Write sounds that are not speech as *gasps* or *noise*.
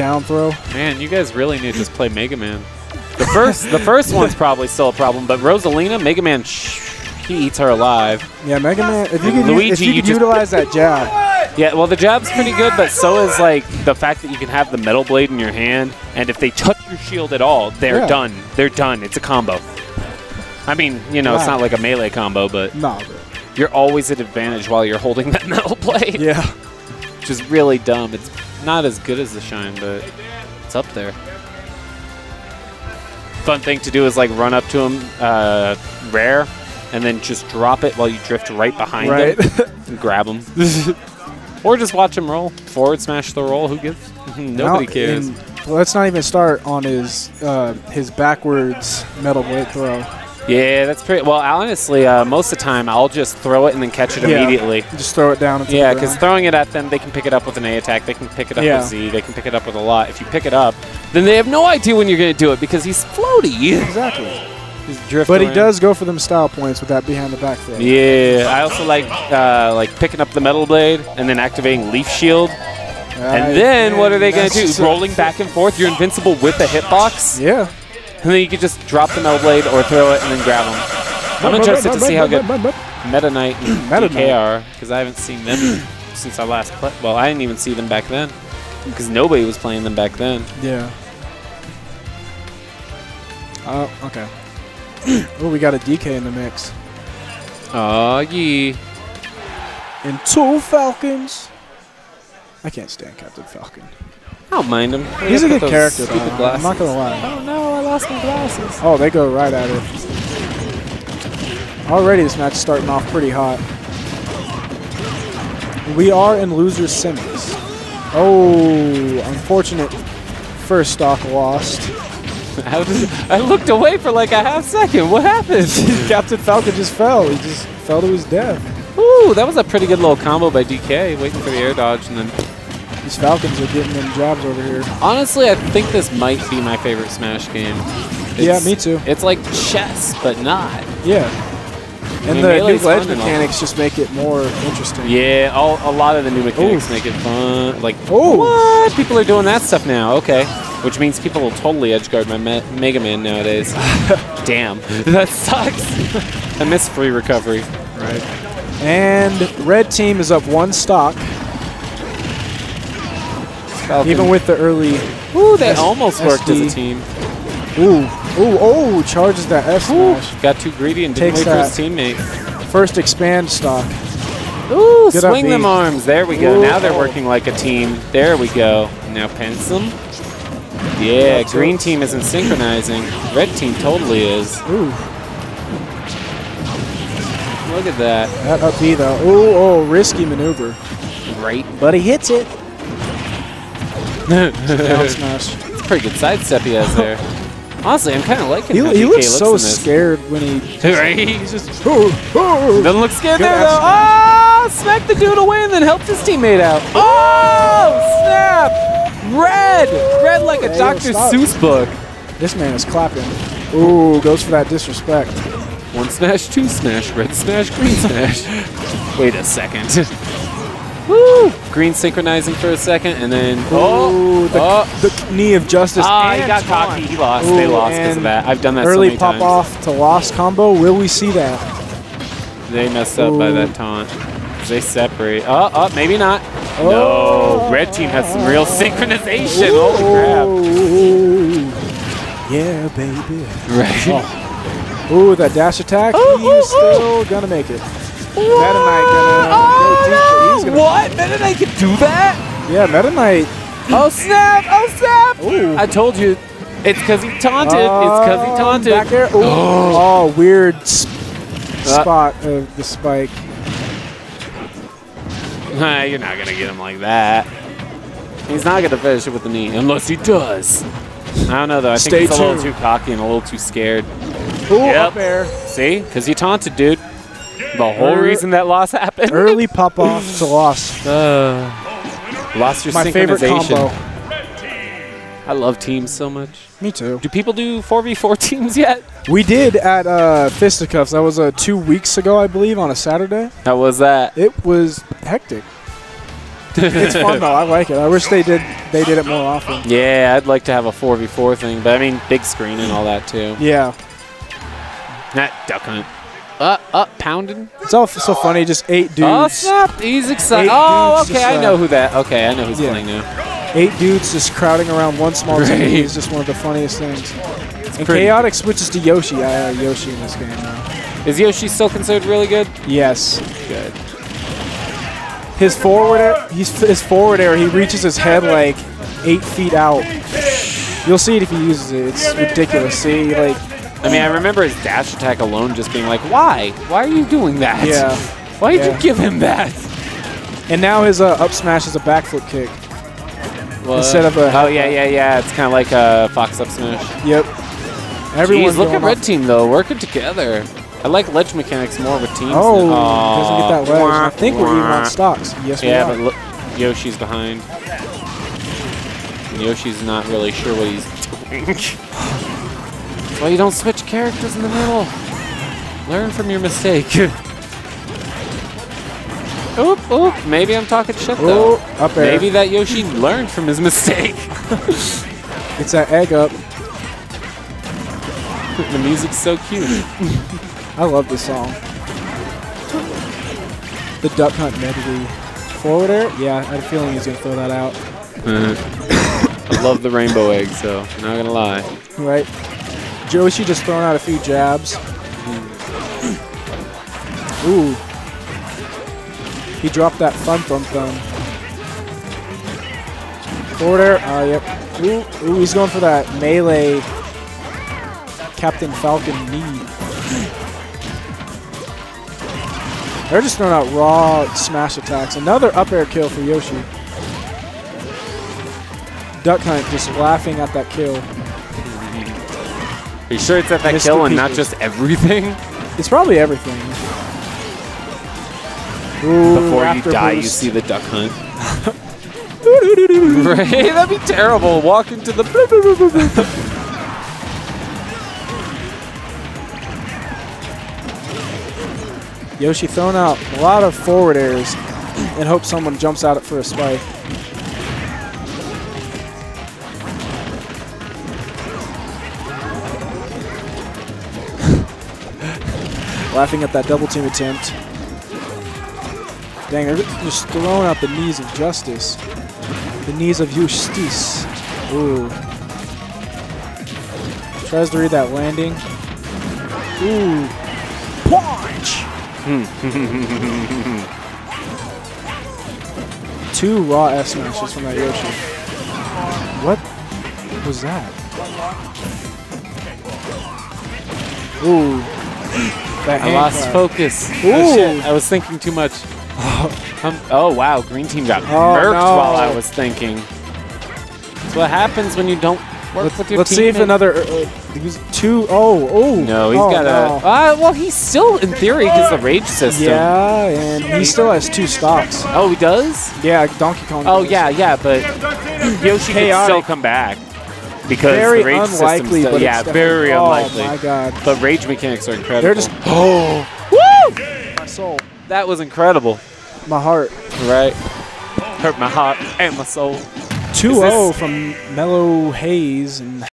down throw. Man, you guys really need to just play Mega Man. The first, the first one's probably still a problem, but Rosalina, Mega Man, he eats her alive. Yeah, Mega Man. If you can, Luigi, if you you utilize that jab, Yeah, well, the jab's pretty good, but so is like the fact that you can have the metal blade in your hand, and if they touch your shield at all, they're Yeah. done. They're done. It's a combo. I mean, you know, it's not like a melee combo, but no. But you're always at advantage while you're holding that *laughs* metal blade, yeah. which is really dumb. It's not as good as the shine, but it's up there. Fun thing to do is like run up to him, uh, rare, and then just drop it while you drift right behind Right. him *laughs* and grab him. *laughs* or just watch him roll. Forward smash the roll. Who gives? *laughs* Nobody Now, cares. and let's not even start on his uh, his backwards metal blade throw. Yeah, that's pretty. Well, honestly, uh, most of the time I'll just throw it and then catch it Yeah. immediately. Just throw it down. Yeah, because throwing it at them, they can pick it up with an A attack. They can pick it up Yeah. with Z. They can pick it up with a lot. If you pick it up, then they have no idea when you're going to do it because he's floaty. exactly. He's drifting. But he around. does go for them style points with that behind the back throw. Yeah, I also like uh, like picking up the metal blade and then activating leaf shield. And then what are they going to do? Rolling back and forth. You're invincible with a hitbox, Yeah. And then you can just drop the metal blade or throw it and then grab them. I'm interested to see how good Meta Knight *clears throat* and Meta DK are because I haven't seen them *clears throat* since I last played. Well, I didn't even see them back then because nobody was playing them back then. Yeah. Oh, okay. *clears throat* oh, we got a DK in the mix. Oh, yeah. And two Falcons. I can't stand Captain Falcon. I don't mind him. He's a good character, though. I'm not gonna lie. Oh no, I lost my glasses. Oh, they go right at it. Already, this match is starting off pretty hot. We are in losers semis. Oh, unfortunate first stock lost. *laughs* How did I looked away for like a half second. What happened? *laughs* Captain Falcon just fell. He just fell to his death. Ooh, that was a pretty good little combo by DK, waiting for the air dodge, and then These Falcons are getting them jobs over here. honestly, I think this might be my favorite Smash game. Yeah, me too. It's like chess, but not. Yeah. And mean, the new Melee's ledge and all. mechanics just make it more interesting. Yeah, all, a lot of the new mechanics Oof. make it fun. Like, Oh. what? People are doing that stuff now. Okay. Which means people will totally edgeguard my Me- Mega Man nowadays. *laughs* Damn. That sucks. *laughs* I miss free recovery. Right. And red team is up one stock, even with the early. Ooh, they S- almost worked as a team. Ooh, ooh, oh! Charges that F smash. Got too greedy and didn't Takes wait for his that. teammate. First expand stock. Ooh, Good swing them arms. There we go. Ooh. Now they're working like a team. There we go. Now Pensum. Yeah, That's green it. team isn't synchronizing. Red team totally is. Ooh, Look at that. that up B though. Ooh, oh, risky maneuver, Right. but he hits it. Down smash. It's a pretty good sidestep he has there. Honestly, I'm kind of liking He, how he DK looks so scared when he. *laughs* right? He's just. Ooh, *laughs* ooh. Doesn't look scared Good there though. Oh, ah, smacked the dude away and then helped his teammate out. Oh, oh snap! Red, red like a Hey, Dr. Seuss book. This man is clapping. Ooh, goes for that disrespect. One smash, two smash, red smash, green *laughs* smash. Wait a second. Woo! Green synchronizing for a second, and then Ooh, the, oh. the knee of justice. Ah, he got taunt. cocky. He lost. they lost because of that. I've done that so Early many pop times. off to lost combo. Will we see that? They messed up by that taunt. They separate. Oh, oh, maybe not. Oh. No, red team has some real synchronization. Holy crap! Yeah, baby. crap! Right. Ooh, that dash attack. Ooh, He's ooh, ooh. still gonna make it. Meta Knight gonna gonna! What? Meta Knight can do that? Yeah, Meta Knight. Oh snap! Oh snap! Ooh. I told you, it's because he taunted. it's because he Um, taunted. Back air. *gasps* Oh, weird s- Uh. spot of the spike. Nah, *laughs* you're not gonna get him like that. He's not gonna finish it with the knee unless he does. I don't know though. I think Stay he's a little too cocky and a little too scared. Ooh, Yep. up air. See? Because you taunted, dude. The whole reason that loss happened. Early pop off to *laughs* loss. Uh, lost your My favorite synchronization. combo. I love teams so much. Me too. Do people do 4v4 *laughs* teams yet? We did at uh, Fisticuffs. That was uh, two weeks ago, I believe, on a Saturday. How was that? It was hectic. It's fun though. I like it. I wish they did they did it more often. Yeah, I'd like to have a 4v4 thing, but I mean, big screen and all that too. Yeah. That duck hunt. Uh, up, pounding. It's all so funny. Just eight dudes. Oh snap. He's excited. Oh, okay. just, I know uh, who that. Okay, I know who's Yeah. playing now. Eight dudes just crowding around one small team Great. is just one of the funniest things. And pretty- Kaotic switches to Yoshi. I uh, Yoshi in this game now. Is Yoshi still considered really good? Yes. Good. His forward air, he's his forward air, he reaches his head like eight feet out. You'll see it if he uses it. It's ridiculous. See, like, I mean, I remember his dash attack alone just being like, why? Why are you doing that? yeah. *laughs* Why did Yeah. you give him that? And now his uh, up smash is a backflip kick. Instead of a- Oh, yeah, yeah, yeah. It's kind of like a Fox up smash. Yep. Everyone's Jeez, look at Red off- Team, though, working together. I like ledge mechanics more with teams. Oh, doesn't get that ledge. I Wah, think we're even on stocks. Yes, Yeah, we but are. look, Yoshi's behind. And Yoshi's not really sure what he's doing. *sighs* *laughs* That's why you don't switch characters in the middle. Learn from your mistake. *laughs* oop, oop. Maybe I'm talking shit though. Oh, up air. Maybe that Yoshi learned from his mistake. *laughs* It's that egg up. the music's so cute. I love this song. The duck hunt medley. Forward air? Yeah, I had a feeling he was going to throw that out. *coughs* I love the rainbow egg, so not gonna lie. Right? Yoshi just throwing out a few jabs. Ooh. He dropped that fun thumb thumb. Forward air. Uh, yep. Ooh, ooh, he's going for that melee Captain Falcon knee. They're just throwing out raw smash attacks. Another up air kill for Yoshi. Duck Hunt just laughing at that kill. Are you sure it's at that Mr. kill and not just everything? It's probably everything. Ooh, Before you Raptor die, you see the duck hunt. *laughs* right? That'd be terrible. Walk into the. *laughs* Yoshi throwing out a lot of forward airs and hope someone jumps out it for a spike. Laughing at that double team attempt. Dang, they're just throwing out the knees of justice. The knees of justice. Ooh. Tries to read that landing. Ooh. Punch! *laughs* Two raw F smashes from that Yoshi. What was that? Ooh. That I lost clap. focus. Ooh. Oh, shit. I was thinking too much. *laughs* Um, oh, wow. Green team got Oh, murked no. while I was thinking. That's what happens when you don't work Let's, with your let's see if teammate. another. Uh, uh, he's two oh oh. No, he's oh, got no. a. Uh, well, he's still, in theory, gets the rage system. Yeah, and he still has two stocks. Oh, he does? Yeah, Donkey Kong. Oh, does. yeah, yeah, but Yoshi can still come back. Because Very the rage unlikely, yeah, very definitely- oh unlikely. Oh my god, But rage mechanics are incredible. they're just *gasps* oh, woo! my soul, That was incredible, my heart. right? Hurt my heart and my soul. 2-0 from Mellow Haze and